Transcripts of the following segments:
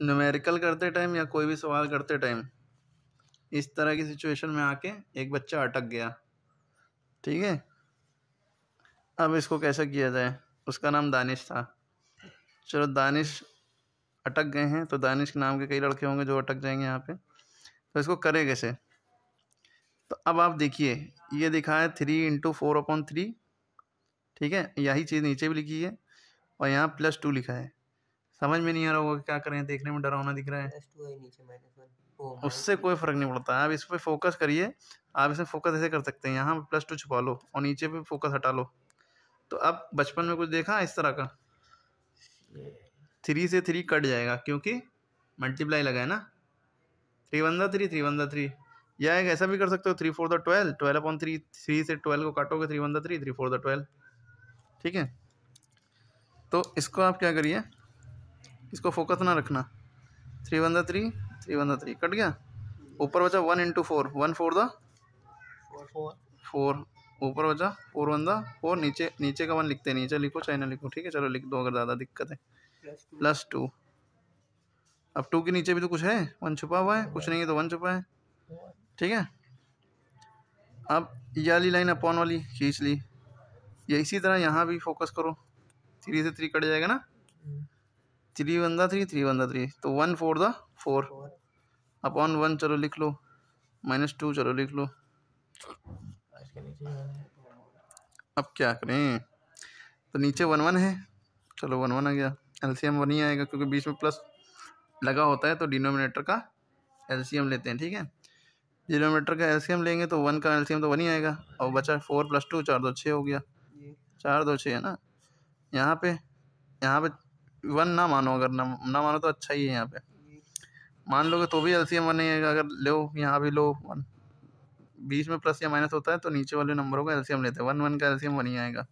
Numerical करते time या कोई भी सवाल करते टाइम इस तरह की सिचुएशन में आके एक बच्चा अटक गया। ठीक है? अब इसको कैसे किया जाए? उसका नाम दानिश था। चलो दानिश अटक गए हैं तो दानिश के नाम के कई लड़के होंगे जो अटक जाएँगे यहाँ पे। तो इसको करे कैसे? तो अब आप देखिए, ये दिखा है three into four upon three ठीक है? यही चीज़ नीचे भी लिखी है और यहाँ प्लस टू लिखा है। समझ में नहीं आ रहा होगा क्या करें देखने में डरावना दिख रहा है। उससे कोई फ़र्क नहीं पड़ता। आप इस पर फोकस करिए आप इसमें फोकस ऐसे कर सकते हैं। यहाँ प्लस टू छुपा लो और नीचे पे फोकस हटा लो। तो अब बचपन में कुछ देखा इस तरह का? थ्री से थ्री कट जाएगा क्योंकि मल्टीप्लाई लगा है ना। थ्री वन दा थ्री थ्री वन दा थ्री या एक ऐसा भी कर सकते हो three four the twelve twelve upon three three से ट्वेल्व को काटोगे थ्री वन द थ्री थ्री फोर द ट्वेल्व ठीक है? तो इसको आप क्या करिए? इसको फोकस ना रखना। थ्री वन द थ्री थ्री वन द थ्री। कट गया? ऊपर बचा one into four one four the? Four ऊपर बचा फोर वन द? फोर नीचे नीचे का वन लिखते हैं। नीचे लिखो चाहे ना लिखो। ठीक है चलो लिख दो अगर ज़्यादा दिक्कत है। प्लस टू अब टू के नीचे भी तो कुछ है। वन छुपा हुआ है। कुछ नहीं है तो वन छुपा है। ठीक है? अब ये वाली लाइन अपॉन वाली खींच ली। ये इसी तरह यहाँ भी फोकस करो। थ्री से थ्री कट जाएगा ना? थ्री वन दा थ्री थ्री वन दा थ्री तो वन फोर द फोर अपॉन वन चलो लिख लो. माइनस टू चलो लिख लो. अब क्या करें? तो नीचे वन वन है. चलो वन वन आ गया. एलसीएम वन ही आएगा क्योंकि बीच में प्लस लगा होता है तो डिनोमिनेटर का एलसीएम लेते हैं, ठीक है? डिनोमीटर का एलसीएम लेंगे तो वन का एलसीएम तो वन ही आएगा. और बचा फोर प्लस टू चार दो छः हो गया. चार दो छः है ना? यहाँ पे यहाँ पे वन ना मानो अगर, ना ना मानो तो अच्छा ही है यहाँ पे। मान लोगे तो भी एलसीएम वन नहीं आएगा अगर लो, यहाँ भी लो, वन। बीच में प्लस या माइनस होता है तो नीचे वाले नंबरों का एलसीएम लेते हैं। वन वन का एलसीएम वन ही आएगा।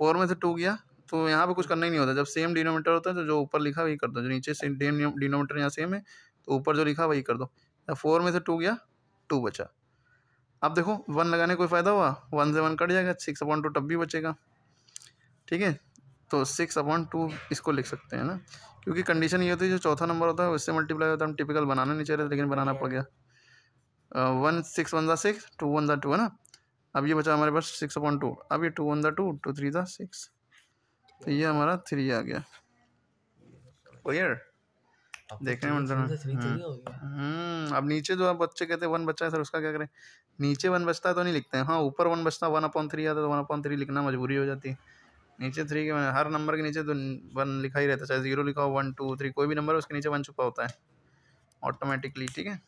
फोर में से टू गया तो यहाँ पे कुछ करना ही नहीं होता। जब सेम डिनोमीटर होता है तो जो ऊपर लिखा वही कर दो। जो नीचे से डिनोमीटर यहाँ सेम है तो ऊपर जो लिखा वही कर दो। फोर में से टू गया टू बचा। अब देखो वन लगाने कोई फ़ायदा हुआ? वन से वन कट जाएगा सिक्स अपॉइंट टू टब भी बचेगा। ठीक है? तो सिक्स अपॉइंट टू इसको लिख सकते हैं ना? क्योंकि कंडीशन ये होती है जो चौथा नंबर होता है उससे मल्टीप्लाई होता है हम टिपिकल बनाना नहीं चाहिए लेकिन बनाना पड़ गया। वन सिक्स वन ज़ा सिक्स टू वन ज़ा टू है ना? अब ये बचा हमारे पास सिक्स अपॉइंट टू अब ये टू वन ज़ा टू टू थ्री ज़ा सिक्स तो ये हमारा थ्री आ गया। क्लियर देखने में मतलब हम्म। अब नीचे जो आप बच्चे कहते हैं वन बच्चा है सर उसका क्या करें? नीचे वन बचता है तो नहीं लिखते हैं। हाँ ऊपर वन बचता है वन अपॉन थ्री आता है तो वन अपॉन थ्री लिखना मजबूरी हो जाती है। नीचे थ्री के हर नंबर के नीचे तो वन लिखा ही रहता है, चाहे ज़ीरो लिखा हो वन टू थ्री कोई भी नंबर उसके नीचे वन छुपा होता है ऑटोमेटिकली ठीक है?